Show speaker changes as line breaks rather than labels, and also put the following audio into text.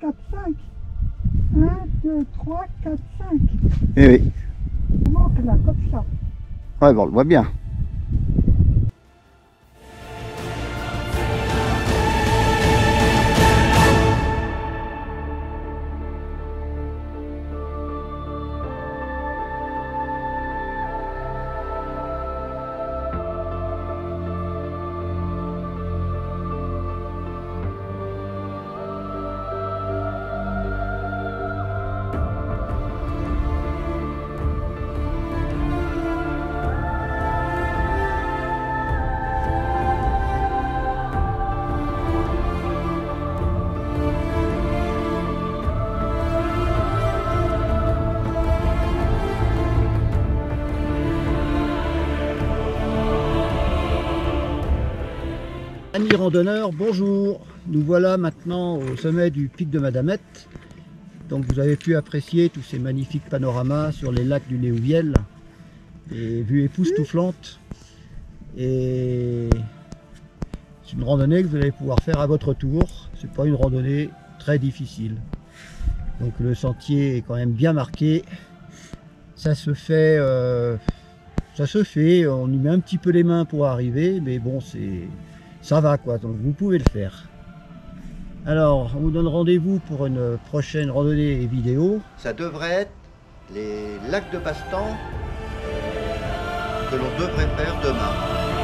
4, 5. 1, 2, 3, 4, 5.
Eh oui,
Il manque là, comme ça.
ouais, bon, on le voit bien. Amis randonneurs, bonjour. Nous voilà maintenant au sommet du pic de Madamette. Donc vous avez pu apprécier tous ces magnifiques panoramas sur les lacs du Léouviel. Des vues époustouflantes. Et c'est une randonnée que vous allez pouvoir faire à votre tour. C'est pas une randonnée très difficile. Donc le sentier est quand même bien marqué. Ça se fait, euh, ça se fait. On y met un petit peu les mains pour arriver, mais bon, c'est, ça va quoi. Donc vous pouvez le faire. Alors, on vous donne rendez-vous pour une prochaine randonnée et vidéo. Ça devrait être les lacs de Bastan que l'on devrait faire demain.